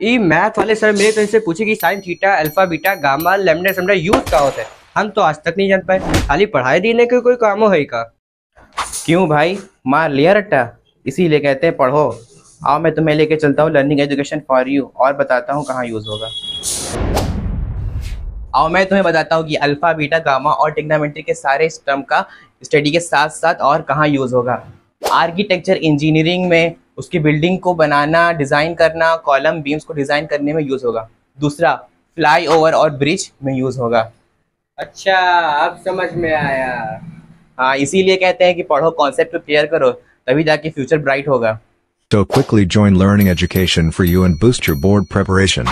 ई math वाले sir मेरे तो इनसे पूछे कि sine theta, alpha, beta, gamma, lambda, सेमडा use का होता है। हम तो आज तक नहीं जान पाए। खाली पढ़ाई देने के कोई काम है का? क्यों भाई? मार लिया रट्टा। इसीलिए कहते हैं, पढ़ो। आओ, मैं तुम्हें लेके चलता हूँ लर्निंग एजुकेशन फॉर यू और बताता हूँ कहाँ यूज़ होगा। आओ, मैं तुम्हें बताता हूँ कि अल्फ़ा, बीटा, गामा और टिग्नामेंट्री के सारे स्टम का स्टडी के साथ साथ और कहाँ यूज़ होगा। आर्किटेक्चर इंजीनियरिंग में उसकी बिल्डिंग को बनाना डिज़ाइन करना कॉलम बीम्स को डिज़ाइन करने में यूज़ होगा। दूसरा फ्लाई ओवर और ब्रिज में यूज़ होगा। अच्छा अब समझ में आया। हाँ इसीलिए कहते हैं कि पढ़ो कॉन्सेप्ट क्लियर करो तभी जाके फ्यूचर ब्राइट होगा। So quickly join Learning Education for you and boost your board preparation.